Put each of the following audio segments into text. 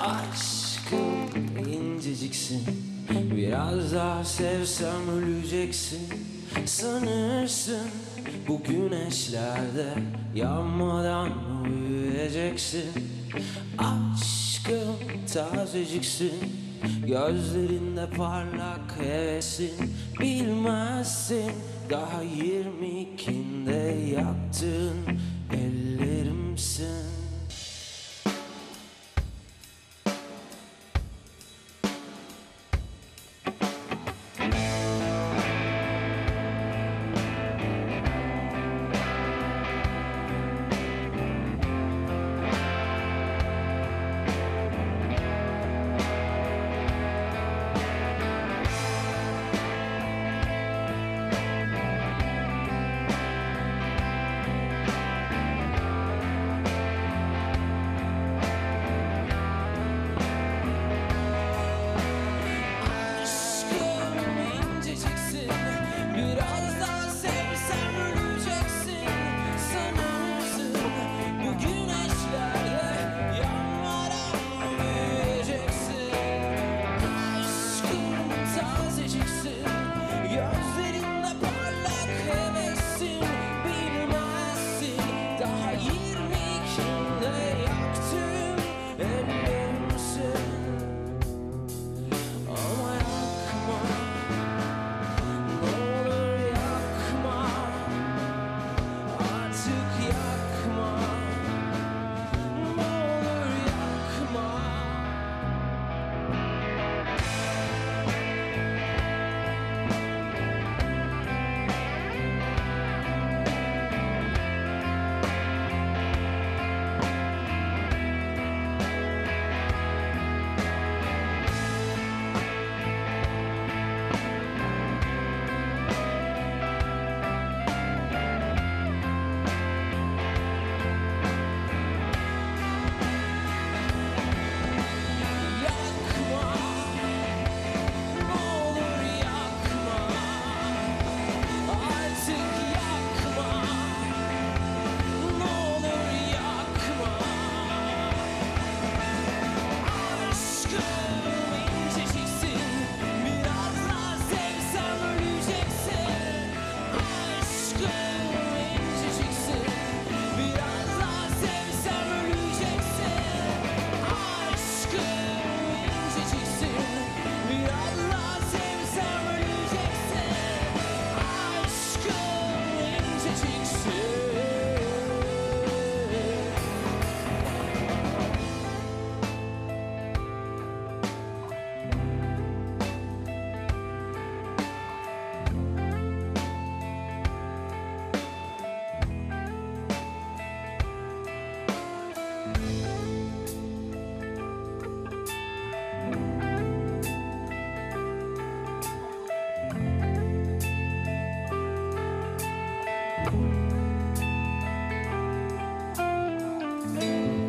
Aşkım inceciksin. Biraz daha sevsem öleceksin. Sanırsın bu güneşlerde Yanmadan uyuyacaksın. Aşkım tazeciksin. Gözlerinde parlak hevesin. Bilmezsin daha yirmi ikinde ellerimsin.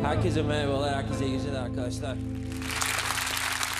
Herkese merhabalar, herkese iyi geceler arkadaşlar.